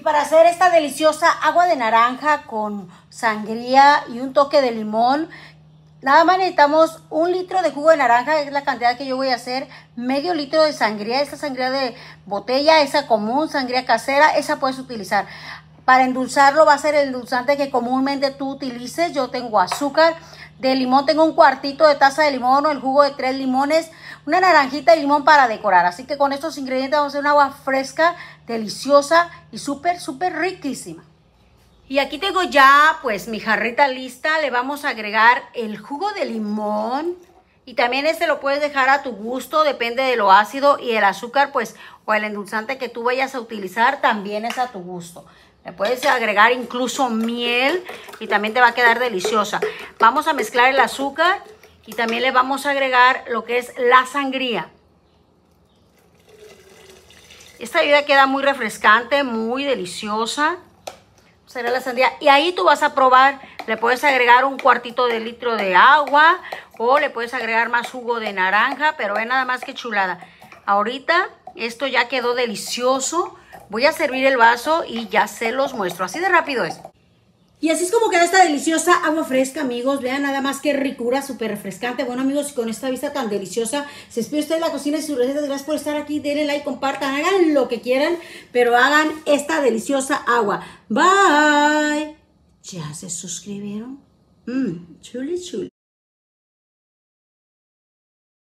Y para hacer esta deliciosa agua de naranja con sangría y un toque de limón, nada más necesitamos un litro de jugo de naranja, es la cantidad que yo voy a hacer, medio litro de sangría, esta sangría de botella, esa común, sangría casera, esa puedes utilizar. Para endulzarlo va a ser el endulzante que comúnmente tú utilices. Yo tengo azúcar de limón, tengo un cuartito de taza de limón o el jugo de tres limones, una naranjita y limón para decorar. Así que con estos ingredientes vamos a hacer un agua fresca, deliciosa y súper, súper riquísima. Y aquí tengo ya pues mi jarrita lista. Le vamos a agregar el jugo de limón. Y también este lo puedes dejar a tu gusto, depende de lo ácido y el azúcar pues o el endulzante que tú vayas a utilizar también es a tu gusto. Le puedes agregar incluso miel y también te va a quedar deliciosa. Vamos a mezclar el azúcar y también le vamos a agregar lo que es la sangría. Esta bebida queda muy refrescante, muy deliciosa. Será la sandía. Y ahí tú vas a probar, le puedes agregar un cuartito de litro de agua o le puedes agregar más jugo de naranja, pero ve nada más que chulada. Ahorita esto ya quedó delicioso. Voy a servir el vaso y ya se los muestro. Así de rápido es. Y así es como queda esta deliciosa agua fresca, amigos. Vean nada más que ricura, súper refrescante. Bueno, amigos, con esta vista tan deliciosa, se despide usted de la cocina y sus recetas. Gracias por estar aquí. Denle like, compartan, hagan lo que quieran, pero hagan esta deliciosa agua. Bye. ¿Ya se suscribieron? Mmm, chuli chuli.